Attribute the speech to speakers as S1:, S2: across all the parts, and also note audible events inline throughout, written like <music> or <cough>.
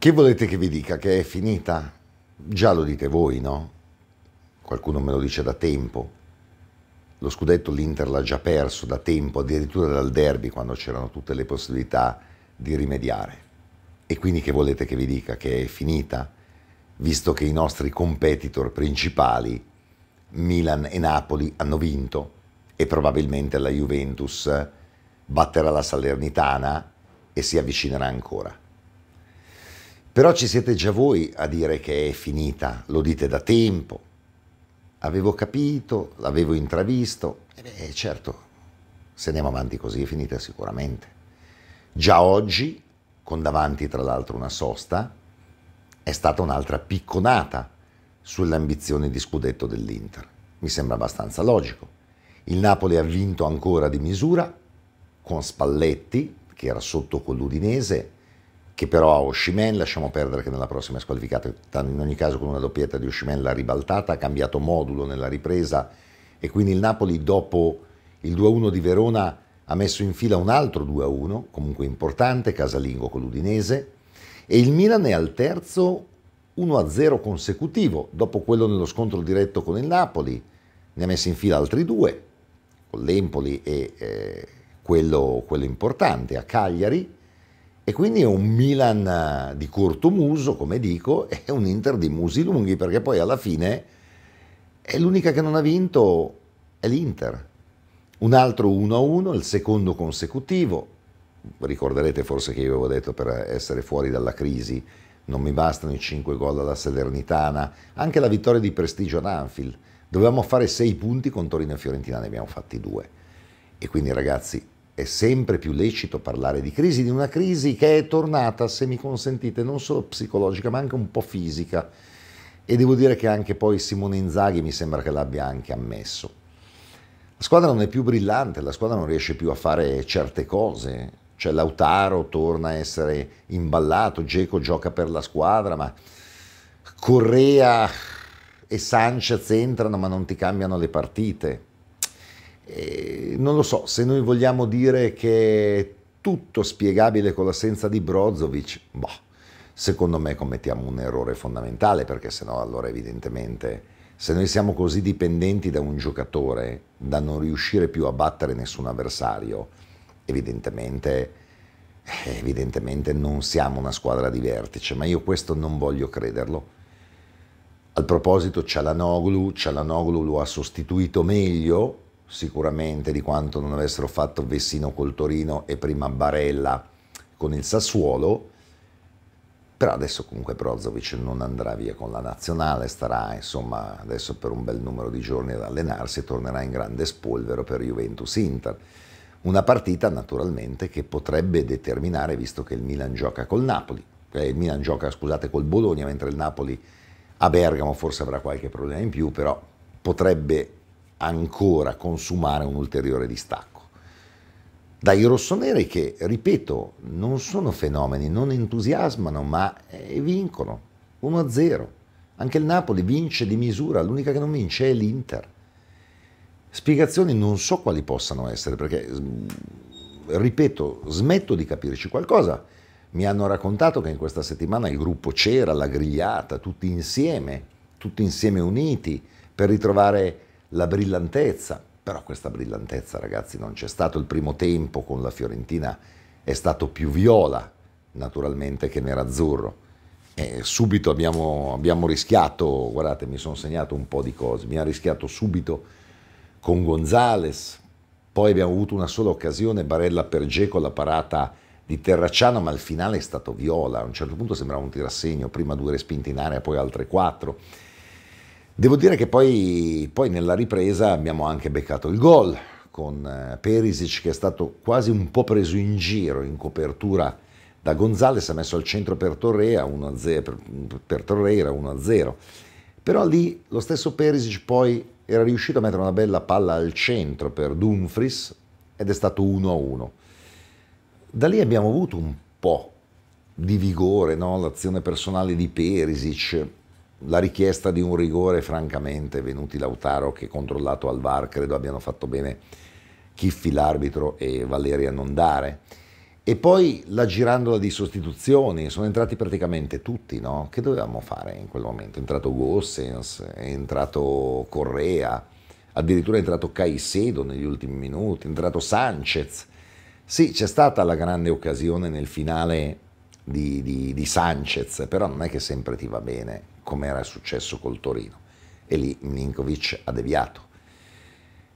S1: Che volete che vi dica? Che è finita? Già lo dite voi, no? Qualcuno me lo dice da tempo. Lo scudetto l'Inter l'ha già perso da tempo, addirittura dal derby, quando c'erano tutte le possibilità di rimediare. E quindi che volete che vi dica? Che è finita? Visto che i nostri competitor principali, Milan e Napoli, hanno vinto e probabilmente la Juventus batterà la Salernitana e si avvicinerà ancora. Però ci siete già voi a dire che è finita, lo dite da tempo. Avevo capito, l'avevo intravisto, e beh, certo, se andiamo avanti così è finita sicuramente. Già oggi, con davanti tra l'altro una sosta, è stata un'altra picconata sulle ambizioni di scudetto dell'Inter. Mi sembra abbastanza logico. Il Napoli ha vinto ancora di misura con Spalletti, che era sotto con l'Udinese, che però a Oshimen, lasciamo perdere che nella prossima è squalificato, in ogni caso con una doppietta di Oshimen l'ha ribaltata, ha cambiato modulo nella ripresa e quindi il Napoli dopo il 2-1 di Verona ha messo in fila un altro 2-1, comunque importante, casalingo con l'Udinese, e il Milan è al terzo 1-0 consecutivo, dopo quello nello scontro diretto con il Napoli, ne ha messi in fila altri due, con l'Empoli e eh, quello, quello importante a Cagliari, e quindi è un Milan di corto muso, come dico, <laughs> e un Inter di musi lunghi, perché poi alla fine è l'unica che non ha vinto è l'Inter. Un altro 1-1, il secondo consecutivo. Ricorderete forse che io avevo detto per essere fuori dalla crisi non mi bastano i 5 gol alla Salernitana, anche la vittoria di prestigio ad Anfield. Dovevamo fare 6 punti con Torino e Fiorentina, ne abbiamo fatti 2. E quindi ragazzi è sempre più lecito parlare di crisi, di una crisi che è tornata, se mi consentite, non solo psicologica ma anche un po' fisica. E devo dire che anche poi Simone Inzaghi mi sembra che l'abbia anche ammesso. La squadra non è più brillante, la squadra non riesce più a fare certe cose, cioè Lautaro torna a essere imballato, Geco gioca per la squadra, ma Correa e Sanchez entrano ma non ti cambiano le partite. Non lo so, se noi vogliamo dire che è tutto spiegabile con l'assenza di Brozovic, boh, secondo me commettiamo un errore fondamentale perché sennò allora evidentemente se noi siamo così dipendenti da un giocatore da non riuscire più a battere nessun avversario, evidentemente, evidentemente non siamo una squadra di vertice, ma io questo non voglio crederlo. Al proposito, Cialanoglu, Cialanoglu lo ha sostituito meglio, sicuramente, di quanto non avessero fatto Vessino col Torino e prima Barella con il Sassuolo, però adesso comunque Brozovic non andrà via con la nazionale, starà insomma adesso per un bel numero di giorni ad allenarsi e tornerà in grande spolvero per Juventus-Inter. Una partita naturalmente che potrebbe determinare, visto che il Milan gioca col Napoli, eh, il Milan gioca scusate col Bologna, mentre il Napoli a Bergamo forse avrà qualche problema in più, però potrebbe ancora consumare un ulteriore distacco dai rossoneri che, ripeto, non sono fenomeni, non entusiasmano, ma eh, vincono 1-0. Anche il Napoli vince di misura, l'unica che non vince è l'Inter. Spiegazioni non so quali possano essere, perché, mm, ripeto, smetto di capirci qualcosa. Mi hanno raccontato che in questa settimana il gruppo c'era, la grigliata, tutti insieme, tutti insieme uniti, per ritrovare la brillantezza però questa brillantezza ragazzi non c'è stato. Il primo tempo con la Fiorentina è stato più viola naturalmente che nerazzurro. E subito abbiamo, abbiamo rischiato guardate mi sono segnato un po' di cose. Mi ha rischiato subito con Gonzales. Poi abbiamo avuto una sola occasione Barella per Geco la parata di Terracciano ma il finale è stato viola. A un certo punto sembrava un tirassegno prima due respinte in area poi altre quattro Devo dire che poi, poi nella ripresa abbiamo anche beccato il gol con eh, Perisic che è stato quasi un po' preso in giro in copertura da Gonzales, ha messo al centro per Torreira 1-0, per, per Torreira 1-0. Però lì lo stesso Perisic poi era riuscito a mettere una bella palla al centro per Dumfries ed è stato 1-1. Da lì abbiamo avuto un po' di vigore, no? l'azione personale di Perisic, la richiesta di un rigore, francamente, venuti Lautaro che controllato al VAR, credo abbiano fatto bene Chiffi l'arbitro e Valeria non dare. E poi la girandola di sostituzioni, sono entrati praticamente tutti, no? Che dovevamo fare in quel momento? È entrato Gossens, è entrato Correa, addirittura è entrato Caicedo negli ultimi minuti, è entrato Sanchez. Sì, c'è stata la grande occasione nel finale di, di, di Sanchez, però non è che sempre ti va bene, come era successo col Torino. E lì Milinkovic ha deviato.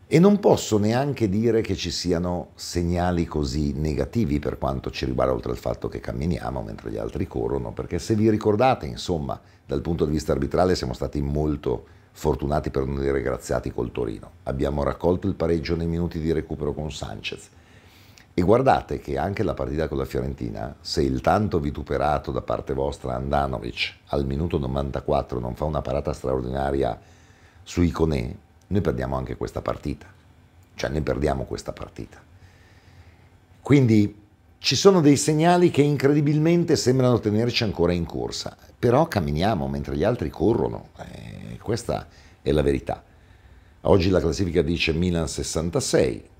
S1: E non posso neanche dire che ci siano segnali così negativi per quanto ci riguarda, oltre al fatto che camminiamo mentre gli altri corrono, perché se vi ricordate, insomma, dal punto di vista arbitrale siamo stati molto fortunati per non dire graziati col Torino. Abbiamo raccolto il pareggio nei minuti di recupero con Sanchez. E guardate che anche la partita con la Fiorentina, se il tanto vituperato da parte vostra Andanovic al minuto 94 non fa una parata straordinaria su Iconè, noi perdiamo anche questa partita, cioè noi perdiamo questa partita. Quindi ci sono dei segnali che incredibilmente sembrano tenerci ancora in corsa, però camminiamo mentre gli altri corrono, eh, questa è la verità. Oggi la classifica dice Milan 66,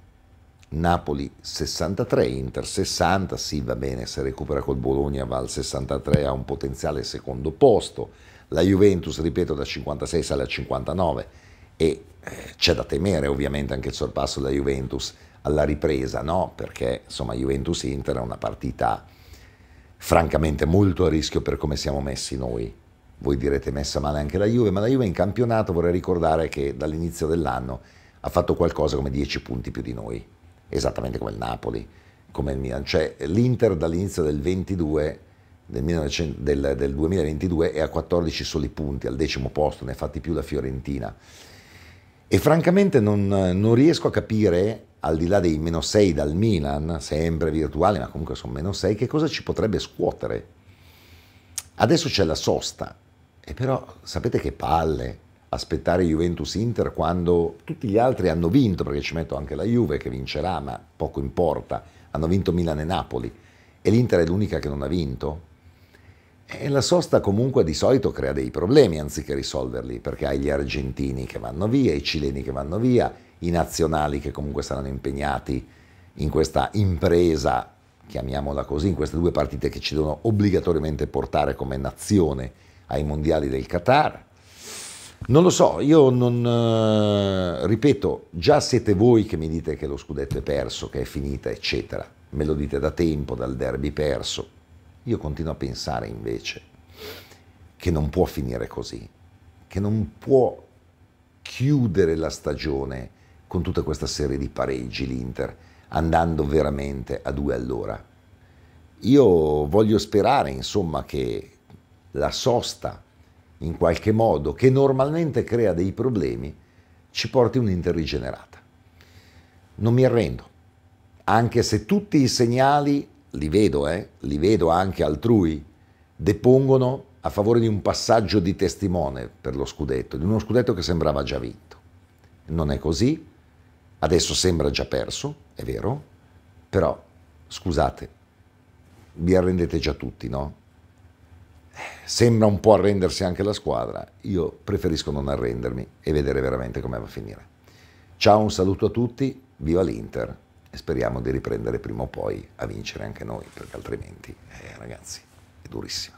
S1: Napoli 63, Inter 60, sì va bene, se recupera col Bologna va al 63, ha un potenziale secondo posto, la Juventus, ripeto, da 56 sale a 59 e eh, c'è da temere ovviamente anche il sorpasso della Juventus alla ripresa, no? Perché insomma Juventus-Inter è una partita francamente molto a rischio per come siamo messi noi. Voi direte messa male anche la Juve, ma la Juve in campionato vorrei ricordare che dall'inizio dell'anno ha fatto qualcosa come 10 punti più di noi, esattamente come il Napoli, come il Milan. Cioè l'Inter dall'inizio del 22 del, 1900, del, del 2022 è a 14 soli punti, al decimo posto, ne ha fatti più la Fiorentina. E francamente non, non, riesco a capire, al di là dei meno 6 dal Milan, sempre virtuali, ma comunque sono meno 6, che cosa ci potrebbe scuotere. Adesso c'è la sosta, e però sapete che palle aspettare Juventus-Inter quando tutti gli altri hanno vinto, perché ci metto anche la Juve che vincerà, ma poco importa, hanno vinto Milan e Napoli, e l'Inter è l'unica che non ha vinto. E la sosta comunque di solito crea dei problemi anziché risolverli, perché hai gli argentini che vanno via, i cileni che vanno via, i nazionali che comunque saranno impegnati in questa impresa, chiamiamola così, in queste due partite che ci devono obbligatoriamente portare come nazione ai mondiali del Qatar. Non lo so, io non, eh, ripeto, già siete voi che mi dite che lo scudetto è perso, che è finita, eccetera. Me lo dite da tempo, dal derby perso. Io continuo a pensare invece che non può finire così, che non può chiudere la stagione con tutta questa serie di pareggi l'Inter, andando veramente a due all'ora. Io voglio sperare, insomma, che la sosta, in qualche modo, che normalmente crea dei problemi, ci porti un'Inter rigenerata. Non mi arrendo, anche se tutti i segnali li vedo, eh, li vedo anche altrui, depongono a favore di un passaggio di testimone per lo scudetto, di uno scudetto che sembrava già vinto. Non è così, adesso sembra già perso, è vero, però scusate, vi arrendete già tutti, no? Sembra un po' arrendersi anche la squadra, io preferisco non arrendermi e vedere veramente come va a finire. Ciao, un saluto a tutti, viva l'Inter! e speriamo di riprendere prima o poi a vincere anche noi, perché altrimenti, eh, ragazzi, è durissimo.